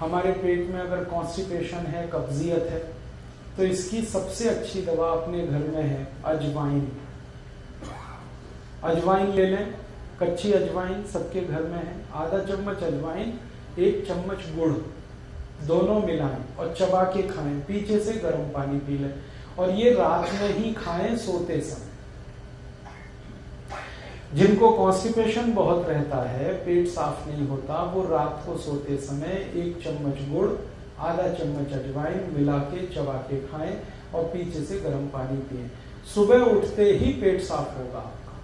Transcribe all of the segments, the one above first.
हमारे पेट में अगर कॉन्स्टिपेशन है, कब्जियत है तो इसकी सबसे अच्छी दवा अपने घर में है, अजवाइन। अजवाइन ले लें, कच्ची अजवाइन सबके घर में है, आधा चम्मच अजवाइन, एक चम्मच गुड़, दोनों मिलाएँ और चबा के खाएँ, पीछे से गर्म पानी पी लें। और ये रात में ही खाएँ सोते समय। जिनको कॉन्स्टिपेशन बहुत रहता है, पेट साफ़ नहीं होता, वो रात को सोते समय एक चम्मच गुड़, आधा चम्मच अजवाइन मिला के चबा के खाएँ और पीछे से गर्म पानी पिए। सुबह उठते ही पेट साफ़ होगा आपका।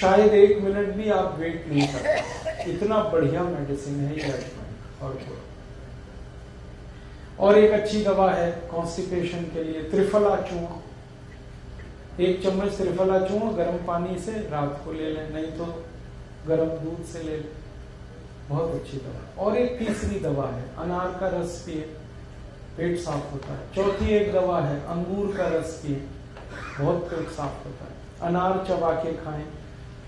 शायद एक मिनट भी आप वेट नहीं करते इतना बढ़िया मेडिसिन है ये अजवाइन और गुड़। और एक अच्छी दवा है कॉन्स्टिपेशन के लिए त्रिफला चूर्ण। एक चम्मच त्रिफला चूर्ण गर्म पानी से रात को ले लें, नहीं तो गर्म दूध से ले लें। बहुत अच्छी दवा। और एक तीसरी दवा है, अनार का रस पिए, पेट साफ़ होता है। चौथी एक दवा है, अंगूर का रस पिए, बहुत पेट साफ़ होता है। अनार चबा के खाएँ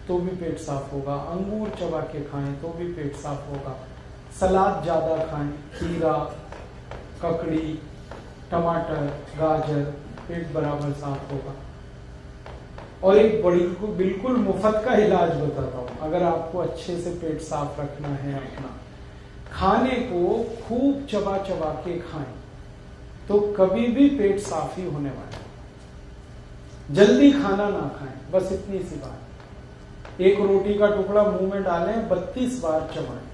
तो भी पेट साफ़ होगा। अंगूर चबा के खाएँ तो भी पेट साफ़ होगा। सलाद ज़्यादा खाएँ, खीरा, ककड़ी, टमाटर, गाजर, पेट बराबर साफ़ होगा। और एक बड़ी को बिल्कुल मुफ़्त का इलाज बताता हूँ। अगर आपको अच्छे से पेट साफ़ रखना है अपना, खाने को खूब चबा चबा के खाएँ तो कभी भी पेट साफ़ ही होने वाला जल्दी खाना ना खाएँ, बस इतनी सी बात। एक रोटी का टुकड़ा मुँह में डालें, बत्तीस बार चबाएँ।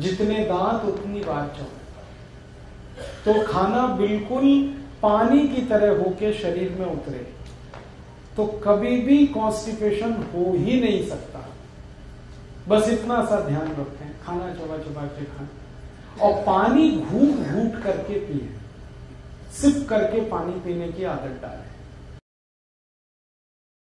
जितने दांत, उतनी बार चबाएँ। तो खाना बिल्कुल पानी की तरह होके शरीर में उतरे। तो कभी भी कॉन्स्टिपेशन हो ही नहीं सकता। बस इतना सा ध्यान रखें, खाना चबा चबा के खाएँ। और पानी घूट घूट करके पिए। सिप करके पानी पीने की आदत डालें।